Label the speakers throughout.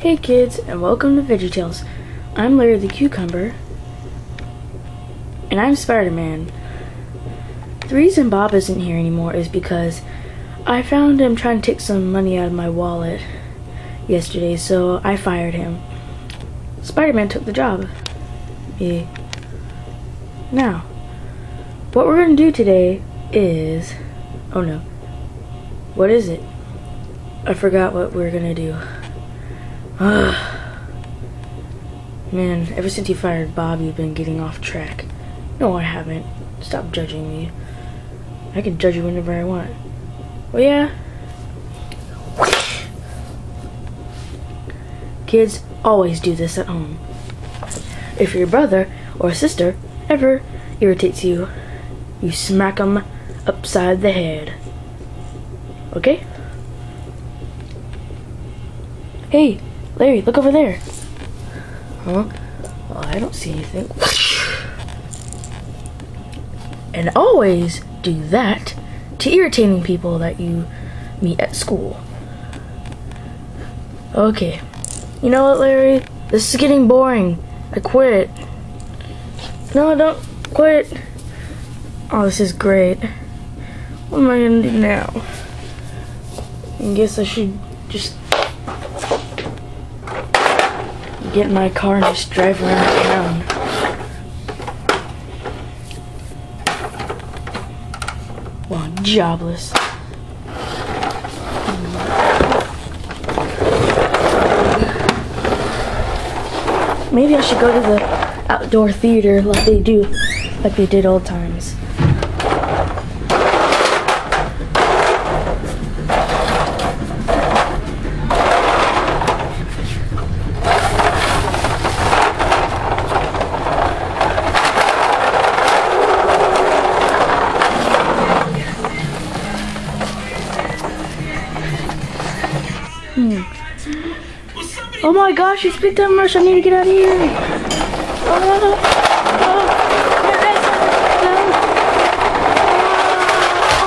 Speaker 1: Hey kids, and welcome to VeggieTales. I'm Larry the Cucumber, and I'm Spider-Man. The reason Bob isn't here anymore is because I found him trying to take some money out of my wallet yesterday, so I fired him. Spider-Man took the job. Yeah. Now, what we're gonna do today is, oh no, what is it? I forgot what we're gonna do. Man, ever since you fired Bob, you've been getting off track. No, I haven't. Stop judging me. I can judge you whenever I want. Well, yeah. Kids always do this at home. If your brother or sister ever irritates you, you smack them upside the head. Okay? Hey, Larry, look over there. Huh? I don't see anything. And always do that to irritating people that you meet at school. Okay. You know what, Larry? This is getting boring. I quit. No, don't quit. Oh, this is great. What am I gonna do now? I guess I should just get in my car and just drive around town. Well, jobless. Maybe I should go to the outdoor theater like they do, like they did old times. Oh my gosh, it's big time rush. I need to get out of here.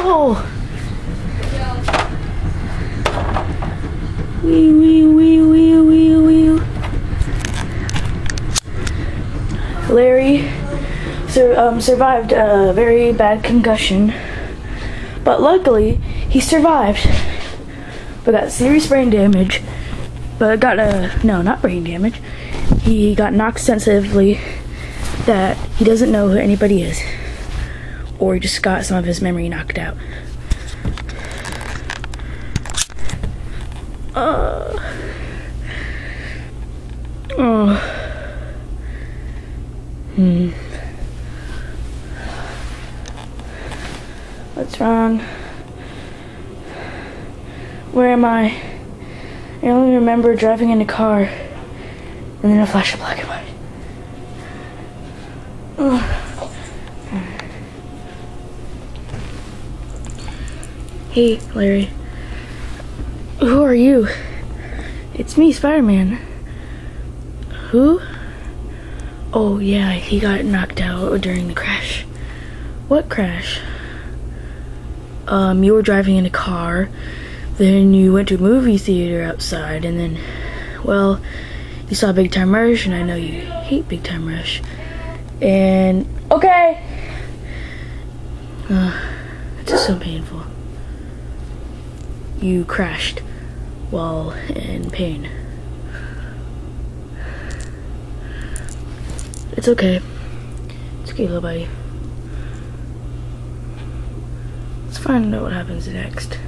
Speaker 1: Oh, oh. Wee, wee, wee, wee, wee, wee. Larry sur- um, survived a very bad concussion, but luckily he survived, but got serious brain damage but got a no, not brain damage. He got knocked sensitively that he doesn't know who anybody is, or he just got some of his memory knocked out. Uh, oh. Hmm. What's wrong? Where am I? I only remember driving in a car and then a flash of black and white. Ugh. Hey, Larry. Who are you? It's me, Spider Man. Who? Oh, yeah, he got knocked out during the crash. What crash? Um, you were driving in a car then you went to a movie theater outside, and then, well, you saw Big Time Rush, and I know you hate Big Time Rush. And, okay! Uh, it's just so painful. You crashed while in pain. It's okay. It's okay, little buddy. Let's find out what happens next.